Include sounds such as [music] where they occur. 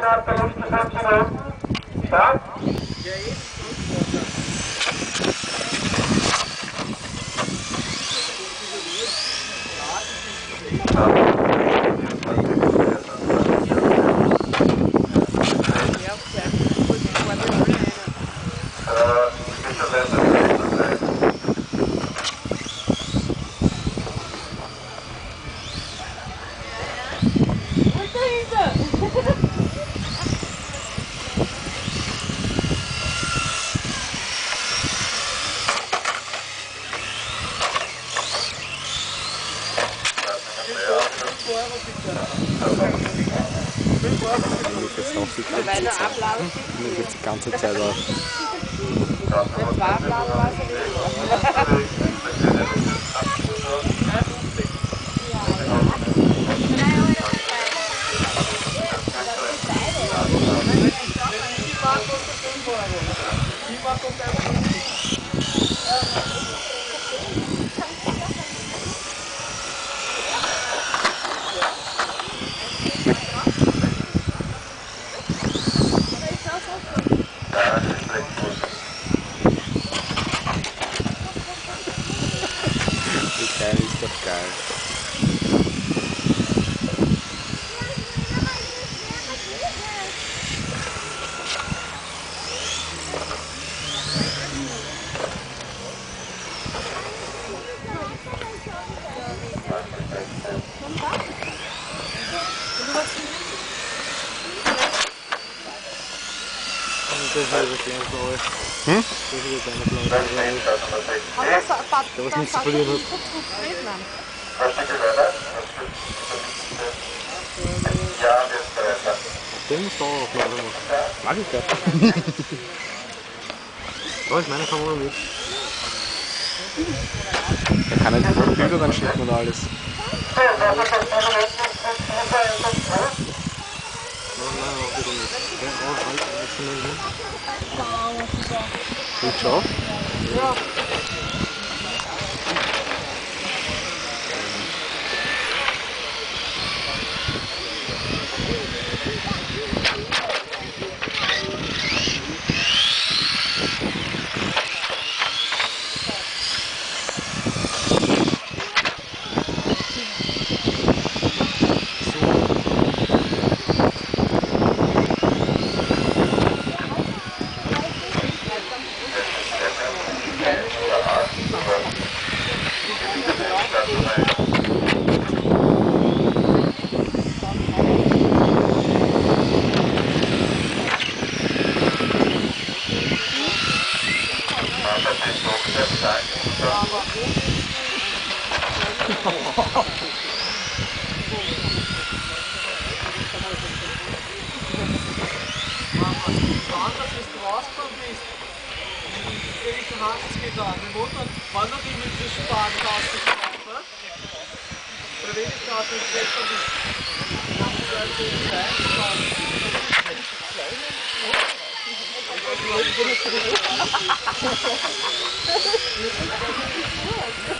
innerhalb der nächsten Wenn ich jetzt noch die ganze Zeit, wenn ich jetzt die ganze Zeit auf. Wenn zwei ablaufen, weiß ich nicht. Die Kleine ist doch geil. Hm? Nichts zu verlieren. Den auch aufladen. Mag ich gar Da ist meine Kamera mit. Er kann nicht voll Bilder dann schicken und alles. Nein, nein, auch wieder nicht. 아, 그렇죠. Hin. [laughs] Gut, どう?